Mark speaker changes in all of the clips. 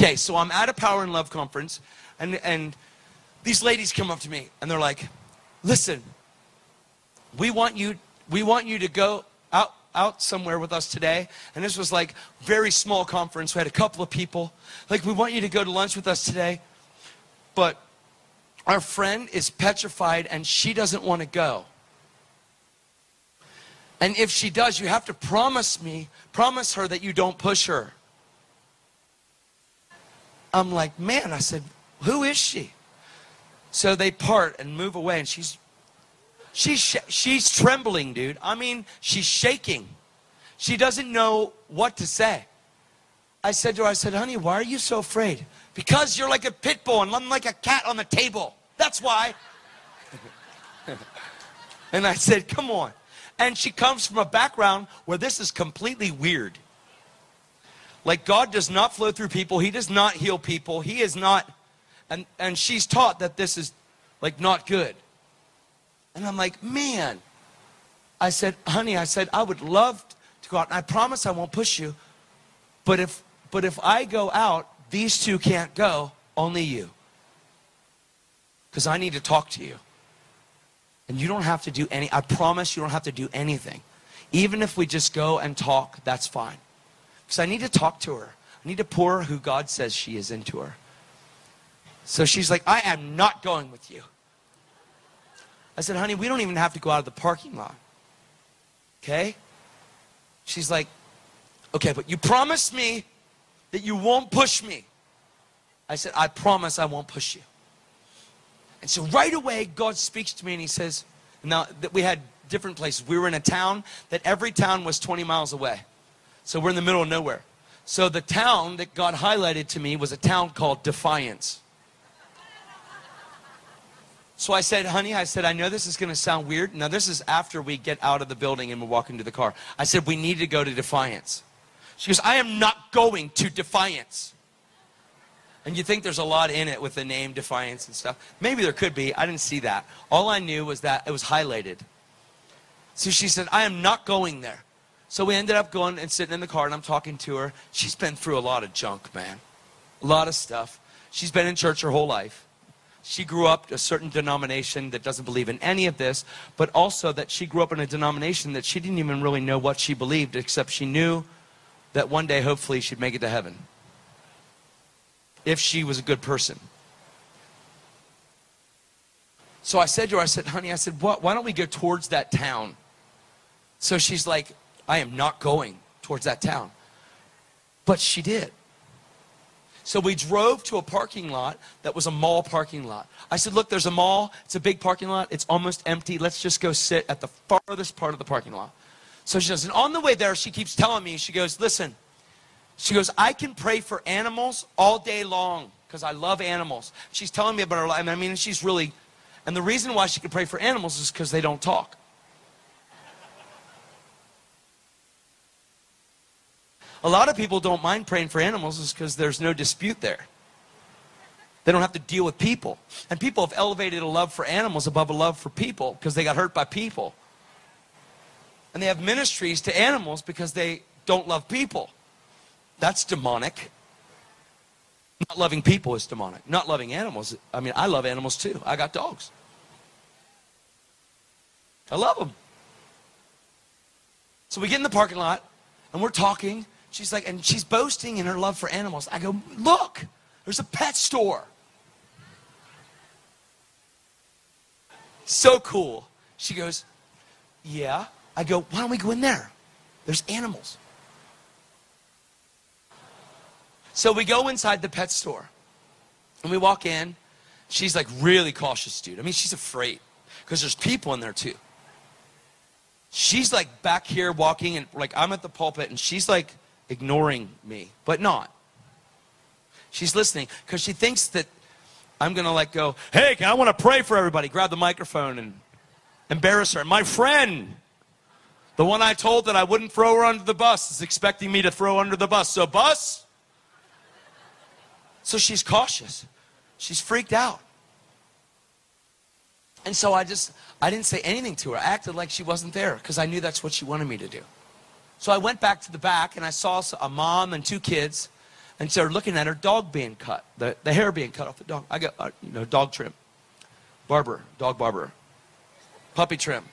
Speaker 1: Okay, so I'm at a Power and Love conference, and, and these ladies come up to me, and they're like, listen, we want you, we want you to go out, out somewhere with us today. And this was like very small conference. We had a couple of people. Like, we want you to go to lunch with us today. But our friend is petrified and she doesn't want to go. And if she does, you have to promise me, promise her that you don't push her. I'm like, man, I said, who is she? So they part and move away, and she's she's she's trembling, dude. I mean, she's shaking. She doesn't know what to say. I said to her, I said, honey, why are you so afraid? Because you're like a pit bull and I'm like a cat on the table. That's why. and I said, come on. And she comes from a background where this is completely weird. Like God does not flow through people. He does not heal people. He is not, and, and she's taught that this is like not good. And I'm like, man. I said, honey, I said, I would love to go out. And I promise I won't push you. But if, but if I go out, these two can't go, only you. Because I need to talk to you. And you don't have to do any, I promise you don't have to do anything. Even if we just go and talk, that's fine. Because I need to talk to her. I need to pour who God says she is into her. So she's like, I am not going with you. I said, honey, we don't even have to go out of the parking lot. Okay? She's like, okay, but you promised me that you won't push me. I said, I promise I won't push you. And so right away, God speaks to me and he says, now that we had different places. We were in a town that every town was 20 miles away. So we're in the middle of nowhere. So the town that God highlighted to me was a town called Defiance. So I said, honey, I said, I know this is going to sound weird. Now, this is after we get out of the building and we walk into the car. I said, we need to go to Defiance. She goes, I am not going to Defiance. And you think there's a lot in it with the name Defiance and stuff. Maybe there could be. I didn't see that. All I knew was that it was highlighted. So she said, I am not going there. So we ended up going and sitting in the car, and I'm talking to her. She's been through a lot of junk, man. A lot of stuff. She's been in church her whole life. She grew up a certain denomination that doesn't believe in any of this, but also that she grew up in a denomination that she didn't even really know what she believed, except she knew that one day, hopefully, she'd make it to heaven. If she was a good person. So I said to her, I said, honey, I said, what, why don't we go towards that town? So she's like, I am not going towards that town. But she did. So we drove to a parking lot that was a mall parking lot. I said, Look, there's a mall. It's a big parking lot. It's almost empty. Let's just go sit at the farthest part of the parking lot. So she does. And on the way there, she keeps telling me, She goes, Listen, she goes, I can pray for animals all day long because I love animals. She's telling me about her life. I mean, she's really, and the reason why she can pray for animals is because they don't talk. A lot of people don't mind praying for animals is because there's no dispute there. They don't have to deal with people. And people have elevated a love for animals above a love for people because they got hurt by people. And they have ministries to animals because they don't love people. That's demonic. Not loving people is demonic. Not loving animals. I mean, I love animals too. I got dogs. I love them. So we get in the parking lot and we're talking She's like, and she's boasting in her love for animals. I go, look, there's a pet store. So cool. She goes, yeah. I go, why don't we go in there? There's animals. So we go inside the pet store and we walk in. She's like really cautious, dude. I mean, she's afraid because there's people in there too. She's like back here walking and like I'm at the pulpit and she's like ignoring me, but not. She's listening because she thinks that I'm going to like go, hey, I want to pray for everybody. Grab the microphone and embarrass her. My friend, the one I told that I wouldn't throw her under the bus, is expecting me to throw under the bus. So, bus? So she's cautious. She's freaked out. And so I just, I didn't say anything to her. I acted like she wasn't there because I knew that's what she wanted me to do. So I went back to the back and I saw a mom and two kids. And they're looking at her dog being cut, the, the hair being cut off the dog. I got, uh, you know, dog trim, barber, dog barber, puppy trim.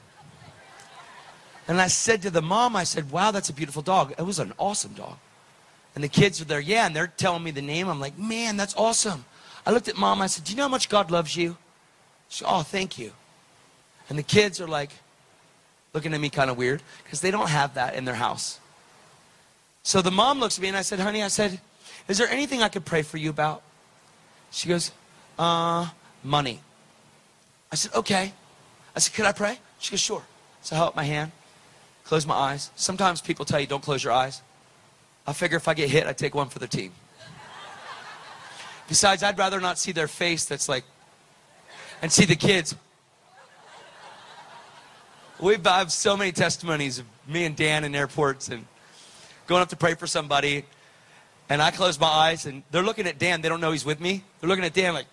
Speaker 1: And I said to the mom, I said, wow, that's a beautiful dog. It was an awesome dog. And the kids are there, yeah, and they're telling me the name. I'm like, man, that's awesome. I looked at mom, I said, do you know how much God loves you? She said, oh, thank you. And the kids are like, looking at me kind of weird because they don't have that in their house. So the mom looks at me and I said, honey, I said, is there anything I could pray for you about? She goes, uh, money. I said, okay. I said, could I pray? She goes, sure. So I held up my hand, close my eyes. Sometimes people tell you don't close your eyes. I figure if I get hit, I take one for the team. Besides, I'd rather not see their face that's like, and see the kids. We've I have so many testimonies of me and Dan in airports and going up to pray for somebody. And I close my eyes and they're looking at Dan. They don't know he's with me. They're looking at Dan like,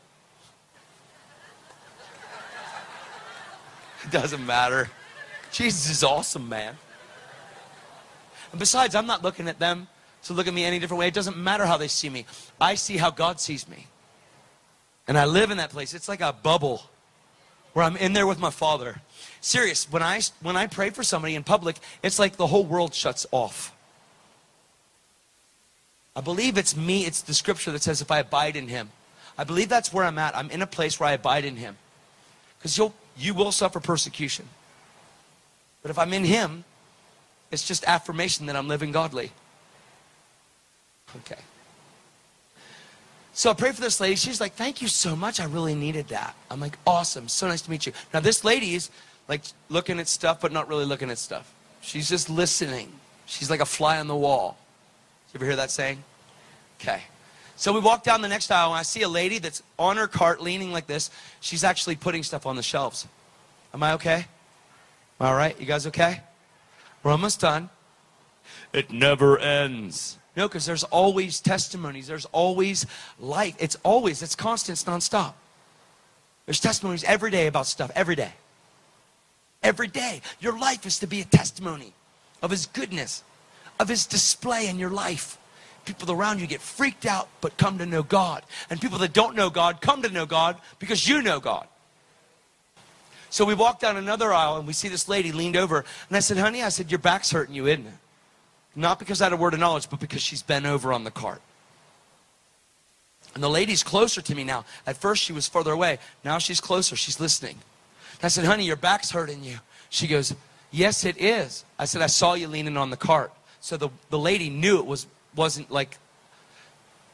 Speaker 1: it doesn't matter. Jesus is awesome, man. And besides, I'm not looking at them to look at me any different way. It doesn't matter how they see me. I see how God sees me. And I live in that place. It's like a bubble where I'm in there with my Father. Serious, when I, when I pray for somebody in public, it's like the whole world shuts off. I believe it's me, it's the scripture that says if I abide in him. I believe that's where I'm at. I'm in a place where I abide in him. Because you'll you will suffer persecution. But if I'm in him, it's just affirmation that I'm living godly. Okay. So I pray for this lady. She's like, thank you so much. I really needed that. I'm like, awesome. So nice to meet you. Now, this lady is like looking at stuff, but not really looking at stuff. She's just listening. She's like a fly on the wall. You ever hear that saying? Okay. So we walk down the next aisle and I see a lady that's on her cart leaning like this. She's actually putting stuff on the shelves. Am I okay? Am I all right. You guys okay? We're almost done. It never ends. No, because there's always testimonies. There's always light. It's always, it's constant, it's nonstop. There's testimonies every day about stuff, every day. Every day. Your life is to be a testimony of His goodness, of His display in your life. People around you get freaked out but come to know God. And people that don't know God come to know God because you know God. So we walk down another aisle and we see this lady leaned over. And I said, honey, I said, your back's hurting you, isn't it? Not because I had a word of knowledge, but because she's bent over on the cart. And the lady's closer to me now. At first, she was further away. Now she's closer. She's listening. I said, honey, your back's hurting you. She goes, yes, it is. I said, I saw you leaning on the cart. So the, the lady knew it was, wasn't like,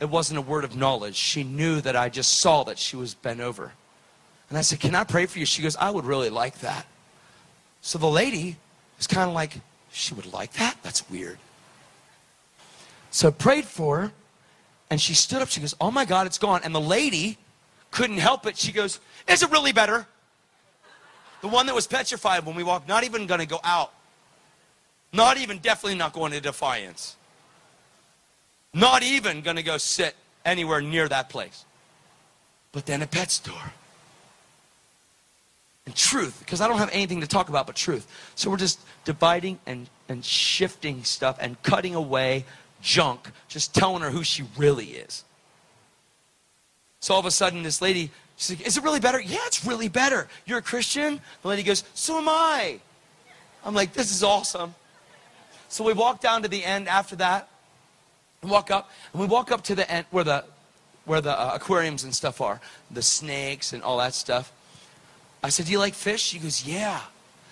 Speaker 1: it wasn't a word of knowledge. She knew that I just saw that she was bent over. And I said, can I pray for you? She goes, I would really like that. So the lady is kind of like, she would like that? That's weird. So I prayed for her, and she stood up. She goes, Oh my God, it's gone. And the lady couldn't help it. She goes, Is it really better? The one that was petrified when we walked, not even going to go out. Not even, definitely not going to Defiance. Not even going to go sit anywhere near that place. But then a pet store. And truth, because I don't have anything to talk about but truth. So we're just dividing and, and shifting stuff and cutting away junk, just telling her who she really is. So all of a sudden, this lady, she's like, Is it really better? Yeah, it's really better. You're a Christian? The lady goes, So am I. I'm like, This is awesome. So we walk down to the end after that. We walk up, and we walk up to the end where the where the uh, aquariums and stuff are, the snakes and all that stuff. I said, Do you like fish? She goes, Yeah.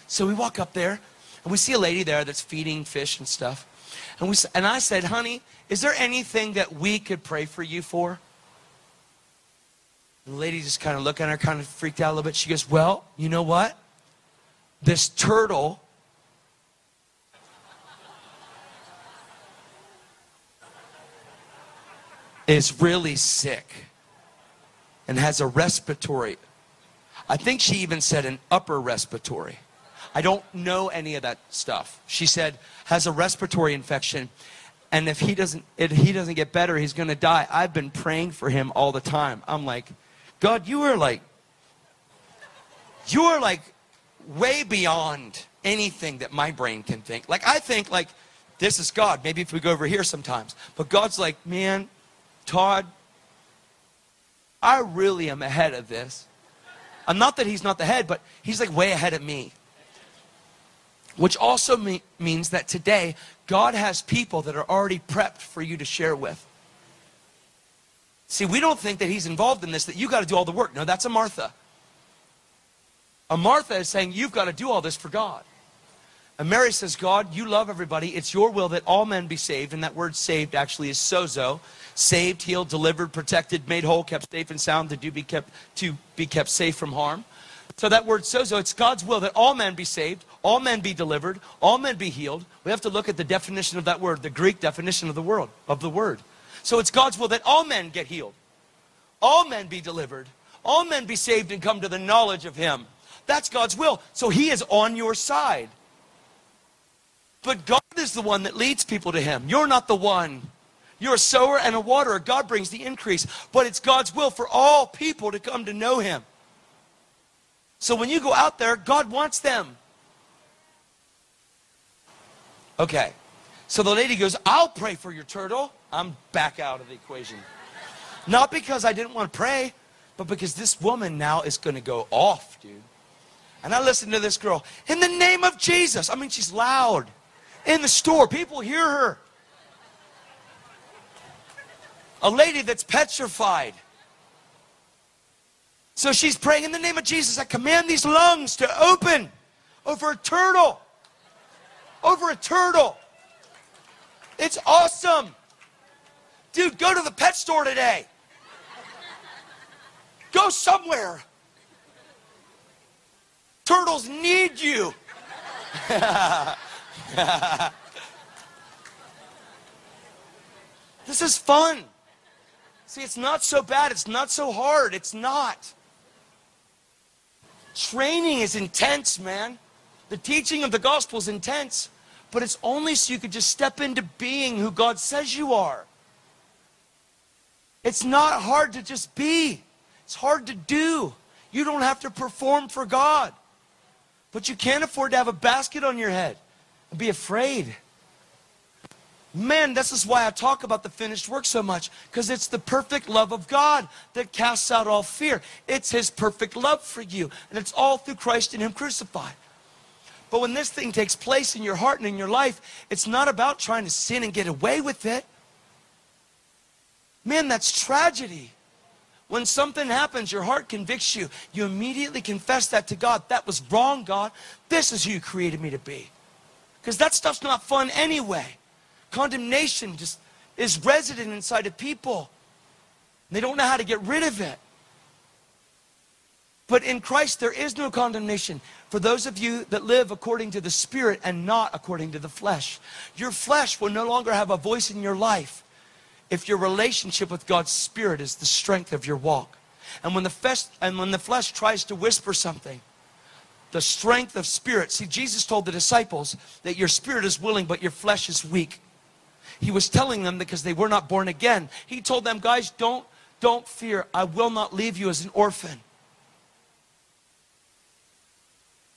Speaker 1: So we walk up there, and we see a lady there that's feeding fish and stuff. And, we, and I said, honey, is there anything that we could pray for you for? And the lady just kind of looked at her, kind of freaked out a little bit. She goes, well, you know what? This turtle is really sick and has a respiratory. I think she even said an upper respiratory. I don't know any of that stuff. She said, has a respiratory infection. And if he doesn't, if he doesn't get better, he's going to die. I've been praying for him all the time. I'm like, God, you are like, you are like way beyond anything that my brain can think. Like, I think like, this is God. Maybe if we go over here sometimes. But God's like, man, Todd, I really am ahead of this. And not that he's not the head, but he's like way ahead of me. Which also me- means that today, God has people that are already prepped for you to share with. See, we don't think that he's involved in this, that you got to do all the work. No, that's a Martha. A Martha is saying, You've got to do all this for God. And Mary says, God, you love everybody. It's your will that all men be saved. And that word saved actually is sozo. Saved, healed, delivered, protected, made whole, kept safe and sound to do be kept to be kept safe from harm. So that word sozo, it's God's will that all men be saved, all men be delivered, all men be healed. We have to look at the definition of that word, the Greek definition of the world, of the word. So it's God's will that all men get healed, all men be delivered, all men be saved and come to the knowledge of Him. That's God's will. So He is on your side. But God is the one that leads people to Him. You're not the one. You're a sower and a waterer. God brings the increase. But it's God's will for all people to come to know Him. So when you go out there, God wants them. Okay. So the lady goes, I'll pray for your turtle. I'm back out of the equation. Not because I didn't want to pray, but because this woman now is going to go off, dude. And I listen to this girl, in the name of Jesus. I mean, she's loud. In the store, people hear her. A lady that's petrified. So she's praying in the name of Jesus. I command these lungs to open over a turtle. Over a turtle. It's awesome. Dude, go to the pet store today. Go somewhere. Turtles need you. this is fun. See, it's not so bad. It's not so hard. It's not. Training is intense, man. The teaching of the gospel is intense, but it's only so you could just step into being who God says you are. It's not hard to just be, it's hard to do. You don't have to perform for God. But you can't afford to have a basket on your head and be afraid. Man, this is why I talk about the finished work so much, because it's the perfect love of God that casts out all fear. It's His perfect love for you, and it's all through Christ and Him crucified. But when this thing takes place in your heart and in your life, it's not about trying to sin and get away with it. Man, that's tragedy. When something happens, your heart convicts you. You immediately confess that to God. That was wrong, God. This is who you created me to be. Because that stuff's not fun anyway. Condemnation just is resident inside of people. They don't know how to get rid of it. But in Christ, there is no condemnation for those of you that live according to the Spirit and not according to the flesh. Your flesh will no longer have a voice in your life if your relationship with God's Spirit is the strength of your walk. And when the flesh, and when the flesh tries to whisper something, the strength of spirit. See, Jesus told the disciples that your spirit is willing, but your flesh is weak. He was telling them because they were not born again. He told them, guys, don't, don't fear. I will not leave you as an orphan.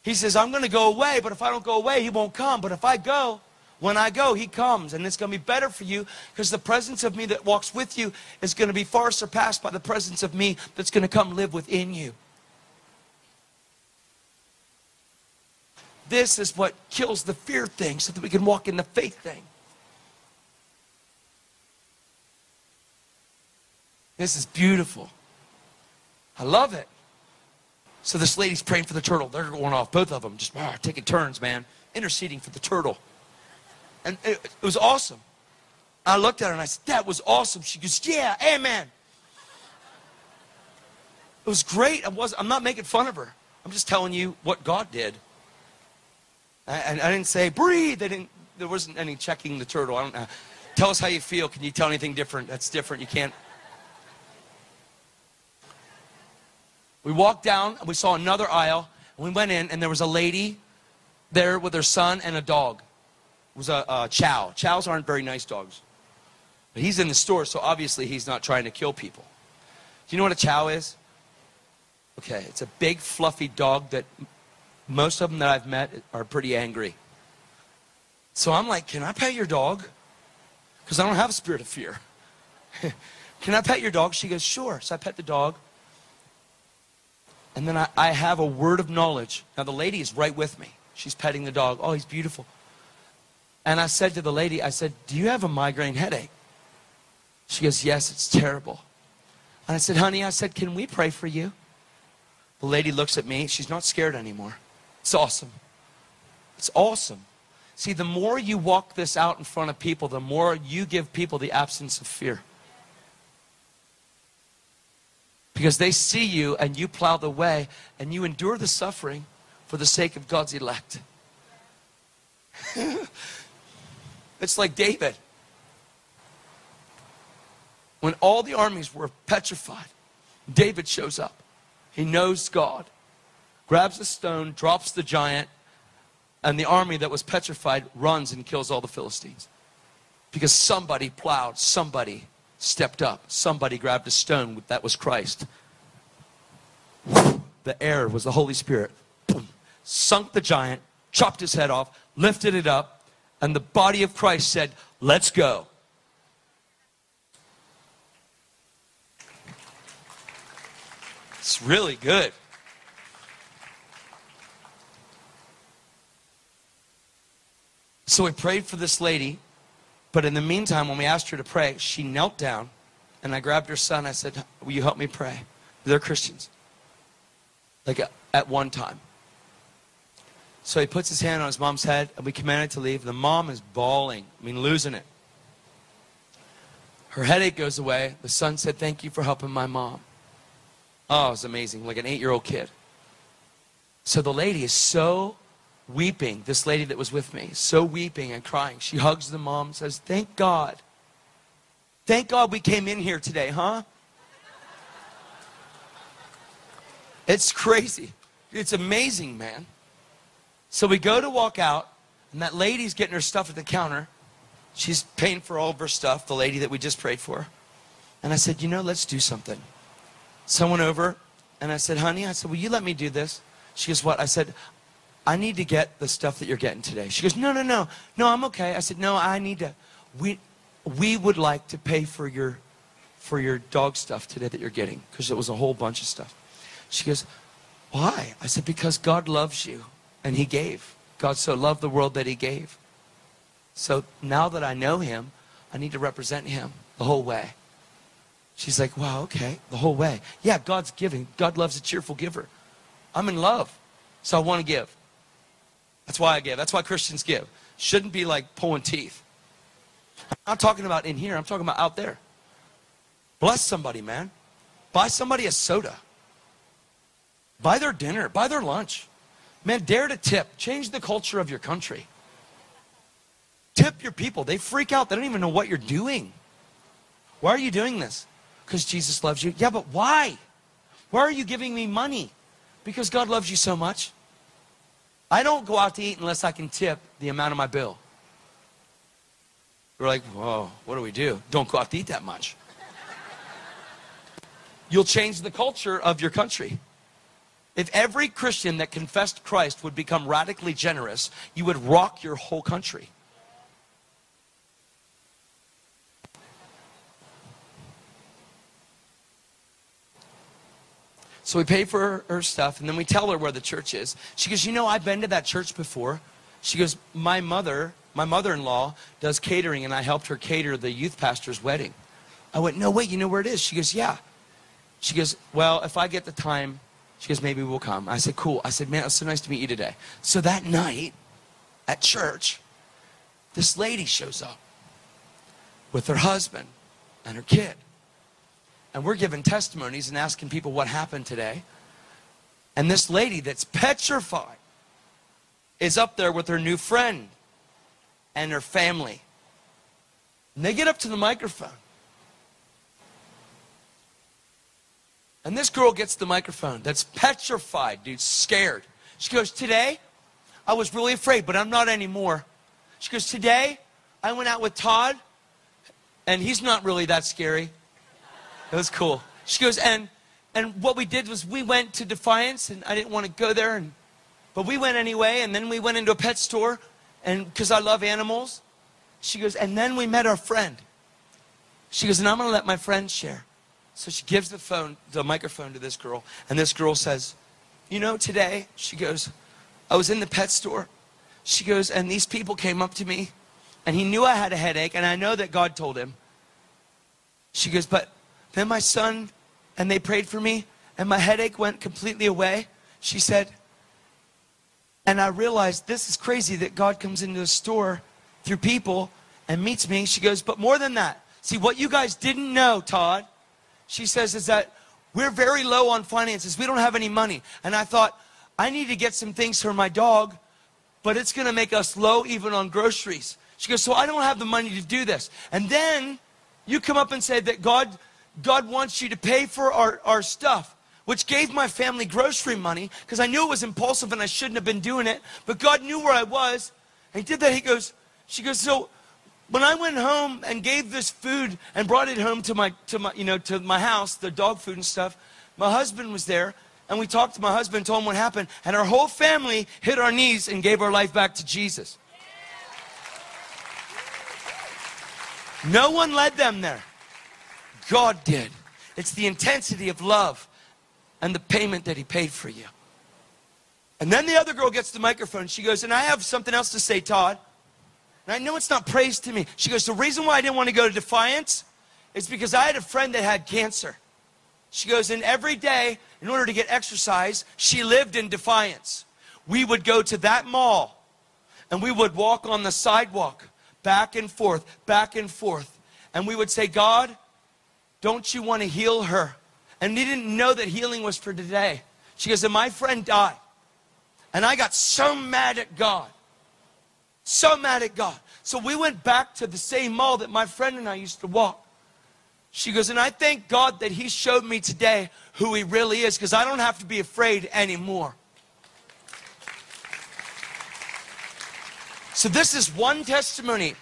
Speaker 1: He says, I'm going to go away, but if I don't go away, he won't come. But if I go, when I go, he comes. And it's going to be better for you because the presence of me that walks with you is going to be far surpassed by the presence of me that's going to come live within you. This is what kills the fear thing so that we can walk in the faith thing. This is beautiful. I love it. So this lady's praying for the turtle. They're going off, both of them, just ah, taking turns, man, interceding for the turtle. And it, it was awesome. I looked at her and I said, That was awesome. She goes, Yeah, amen. It was great. I was, I'm not making fun of her. I'm just telling you what God did. And I, I, didn't say, breathe. Didn't, there wasn't any checking the turtle. I don't know. Tell us how you feel. Can you tell anything different? That's different. You can't. We walked down and we saw another aisle. And we went in and there was a lady there with her son and a dog. Was a, a chow. Chows aren't very nice dogs. But he's in the store, so obviously he's not trying to kill people. Do you know what a chow is? Okay, it's a big fluffy dog that most of them that I've met are pretty angry. So I'm like, can I pet your dog? Because I don't have a spirit of fear. Can I pet your dog? She goes, Sure. So I pet the dog. And then I, I have a word of knowledge. Now, the lady is right with me. She's petting the dog. Oh, he's beautiful. And I said to the lady, I said, Do you have a migraine headache? She goes, Yes, it's terrible. And I said, Honey, I said, Can we pray for you? The lady looks at me. She's not scared anymore. It's awesome. It's awesome. See, the more you walk this out in front of people, the more you give people the absence of fear. Because they see you and you plow the way and you endure the suffering for the sake of God's elect. it's like David. When all the armies were petrified, David shows up. He knows God, grabs a stone, drops the giant, and the army that was petrified runs and kills all the Philistines. Because somebody plowed, somebody stepped up, somebody grabbed a stone that was Christ. The air was the Holy Spirit. Sunk the giant, chopped his head off, lifted it up, and the body of Christ said, Let's go. It's really good. So we prayed for this lady, but in the meantime, when we asked her to pray, she knelt down and I grabbed her son. I said, Will you help me pray? They're Christians. Like at one time. So he puts his hand on his mom's head and we commanded to leave. The mom is bawling, I mean, losing it. Her headache goes away. The son said, Thank you for helping my mom. Oh, it was amazing, like an eight year old kid. So the lady is so weeping, this lady that was with me, so weeping and crying. She hugs the mom, says, Thank God. Thank God we came in here today, huh? It's crazy. It's amazing, man. So we go to walk out, and that lady's getting her stuff at the counter. She's paying for all of her stuff, the lady that we just prayed for. And I said, You know, let's do something. Someone over, and I said, Honey, I said, Will you let me do this? She goes, What? I said, I need to get the stuff that you're getting today. She goes, No, no, no. No, I'm okay. I said, No, I need to. We, we would like to pay for your, for your dog stuff today that you're getting because it was a whole bunch of stuff. She goes, Why? I said, Because God loves you and He gave. God so loved the world that He gave. So now that I know Him, I need to represent Him the whole way. She's like, Wow, okay, the whole way. Yeah, God's giving. God loves a cheerful giver. I'm in love, so I want to give. That's why I give. That's why Christians give. Shouldn't be like pulling teeth. I'm not talking about in here, I'm talking about out there. Bless somebody, man. Buy somebody a soda. Buy their dinner. Buy their lunch. Man, dare to tip. Change the culture of your country. Tip your people. They freak out. They don't even know what you're doing. Why are you doing this? Because Jesus loves you. Yeah, but why? Why are you giving me money? Because God loves you so much. I don't go out to eat unless I can tip the amount of my bill. We're like, whoa, what do we do? Don't go out to eat that much. You'll change the culture of your country. If every Christian that confessed Christ would become radically generous, you would rock your whole country. So we pay for her, her, stuff, and then we tell her where the church is. She goes, You know, I've been to that church before. She goes, My mother, my mother in law, does catering, and I helped her cater the youth pastor's wedding. I went, No, wait, you know where it is? She goes, Yeah. She goes, Well, if I get the time, she goes, Maybe we'll come. I said, Cool. I said, Man, it's so nice to meet you today. So that night at church, this lady shows up with her husband and her kid and we're giving testimonies and asking people what happened today. And this lady that's petrified is up there with her new friend and her family. And they get up to the microphone. And this girl gets the microphone that's petrified, dude, scared. She goes, Today, I was really afraid, but I'm not anymore. She goes, Today, I went out with Todd, and he's not really that scary. It was cool. She goes, and and what we did was we went to Defiance, and I didn't want to go there, and but we went anyway. And then we went into a pet store, and because I love animals, she goes, and then we met our friend. She goes, and I'm going to let my friend share. So she gives the phone, the microphone to this girl, and this girl says, You know, today, she goes, I was in the pet store. She goes, and these people came up to me, and he knew I had a headache, and I know that God told him. She goes, But then my son, and they prayed for me, and my headache went completely away. She said, and I realized this is crazy that God comes into the store through people and meets me. She goes, But more than that, see, what you guys didn't know, Todd, she says, is that we're very low on finances. We don't have any money. And I thought, I need to get some things for my dog, but it's going to make us low even on groceries. She goes, So I don't have the money to do this. And then you come up and say that God, God wants you to pay for our, our stuff which gave my family grocery money because I knew it was impulsive and I shouldn't have been doing it. But God knew where I was. And he did that. He goes, she goes, so when I went home and gave this food and brought it home to my, to my, you know, to my house, the dog food and stuff, my husband was there. And we talked to my husband, told him what happened. And our whole family hit our knees and gave our life back to Jesus. No one led them there. God did. It's the intensity of love and the payment that he paid for you. And then the other girl gets the microphone. She goes, and I have something else to say, Todd. And I know it's not praise to me. She goes, the reason why I didn't want to go to Defiance is because I had a friend that had cancer. She goes, and every day, in order to get exercise, she lived in Defiance. We would go to that mall and we would walk on the sidewalk back and forth, back and forth. And we would say, God, don't you want to heal her? and he didn't know that healing was for today. She goes, and my friend died. And I got so mad at God. So mad at God. So we went back to the same mall that my friend and I used to walk. She goes, and I thank God that he showed me today who he really is because I don't have to be afraid anymore. So this is one testimony.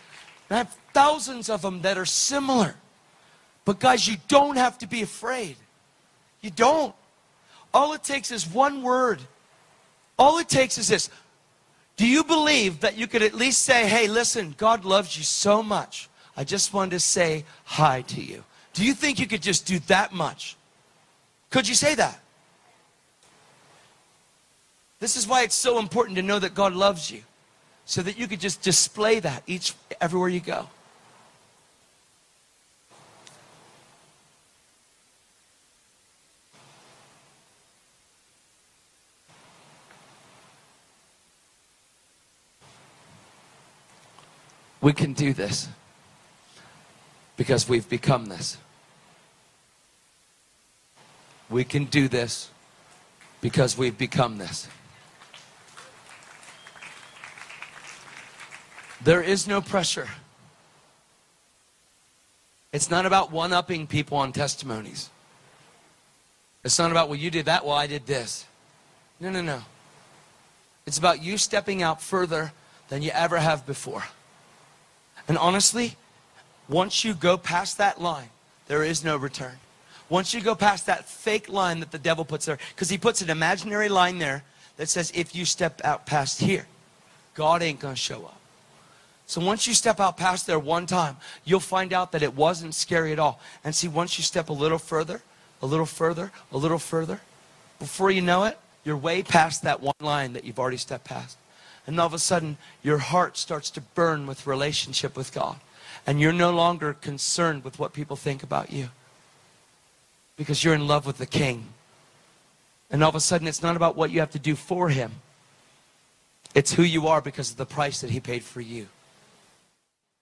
Speaker 1: I have thousands of them that are similar. But guys, you don't have to be afraid. You don't. All it takes is one word. All it takes is this. Do you believe that you could at least say, hey, listen, God loves you so much. I just wanted to say hi to you. Do you think you could just do that much? Could you say that? This is why it's so important to know that God loves you. So that you could just display that each everywhere you go. We can do this because we've become this. We can do this because we've become this. There is no pressure. It's not about one upping people on testimonies. It's not about, well, you did that, well, I did this. No, no, no. It's about you stepping out further than you ever have before. And honestly, once you go past that line, there is no return. Once you go past that fake line that the devil puts there, because he puts an imaginary line there that says, if you step out past here, God ain't going to show up. So once you step out past there one time, you'll find out that it wasn't scary at all. And see, once you step a little further, a little further, a little further, before you know it, you're way past that one line that you've already stepped past. And all of a sudden, your heart starts to burn with relationship with God. And you're no longer concerned with what people think about you. Because you're in love with the King. And all of a sudden, it's not about what you have to do for Him. It's who you are because of the price that He paid for you.